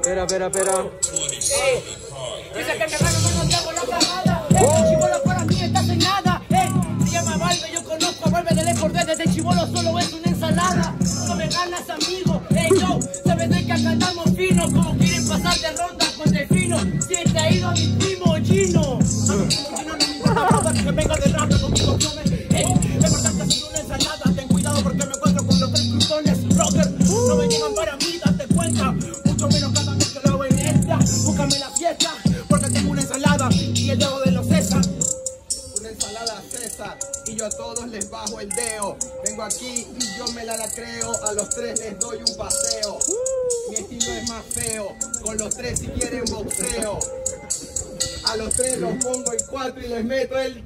Espera, espera, espera. Dice que mi hermano no te hago la cagada. Eh, chivolo para mí estás en nada. Eh, se llama Valve, yo conozco a Valve del por desde chivolo solo es una ensalada. No me ganas, amigo. Eh, yo, sabes de que acá andamos finos. Como quieren pasar de ronda con Delfino. Si te ha ido a mi primo Gino. Gino no me importa, brother, que venga de rap conmigo, yo me. Y yo a todos les bajo el dedo. Vengo aquí y yo me la, la creo. A los tres les doy un paseo. Mi estilo es más feo. Con los tres si quieren boxeo. A los tres los pongo en cuatro y les meto el.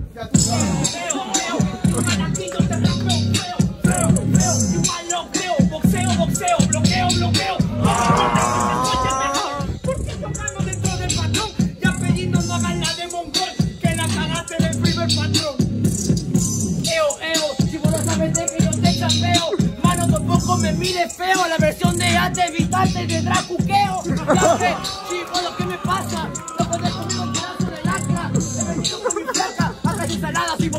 Mano tampoco me mires feo, la versión de antes vitante de Dracuqueo. Ya sé, chico, lo que me pasa,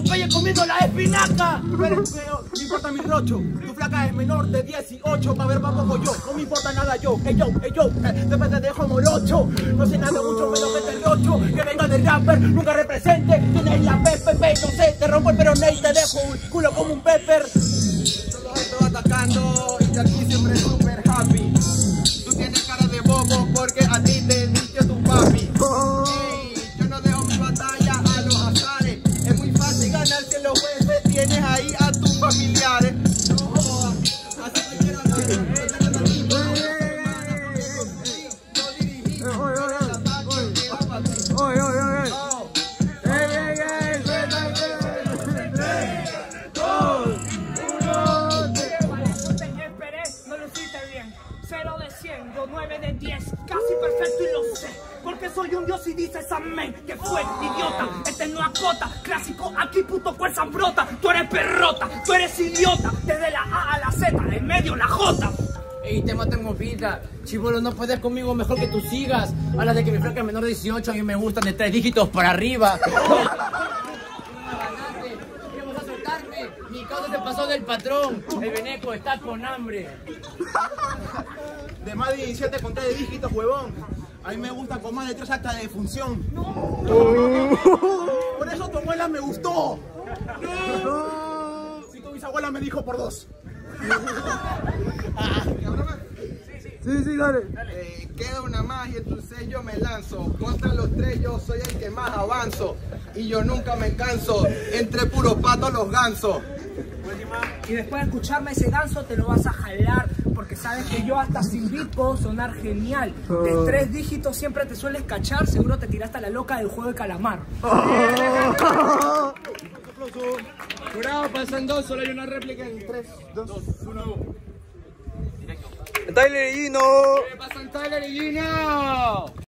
Popeye comiendo la espinaca. Tú eres feo, no importa mi rocho. Tu flaca es menor de 18, pa' ver vamos yo. No me importa nada yo, que yo, que yo, que después te dejo morocho. No sé nada mucho menos que te rocho. Que venga de rapper, nunca represente. Tienes la pepe, no sé, te rompo el peroné y te dejo un culo como un pepper. Todos estoy atacando y yo aquí siempre casi perfecto y lo sé. Porque soy un dios y dices amén. Que fue, idiota, este no acota. Clásico, aquí puto fuerza brota. Tú eres perrota, tú eres idiota. Desde la A a la Z, en medio la J. Ey, te mato en movida. Chivolo, no puedes conmigo, mejor que tú sigas. Hablas de que mi flaca es menor de 18, a mí me gustan de tres dígitos para arriba. ¿Qué vas a soltarme? Mi causa se pasó del patrón. El veneco está con hambre. De más de 17 con 3 dígitos, huevón. A mí me gusta con más de 3 actas de función. Por eso tu abuela me gustó. Si tu bisabuela me dijo por dos. Sí, sí, dale. Eh, queda una más y entonces yo me lanzo. Contra los tres yo soy el que más avanzo. Y yo nunca me canso. Entre puros patos los gansos. Y después de escucharme ese ganso te lo vas a jalar porque sabes que yo hasta sin beat puedo sonar genial. De tres dígitos siempre te sueles cachar, seguro te tiraste a la loca del juego de calamar. Jurado, pasan dos, solo hay una réplica en tres. Tyler Gino. ¿Qué pasa, Tyler y Gino?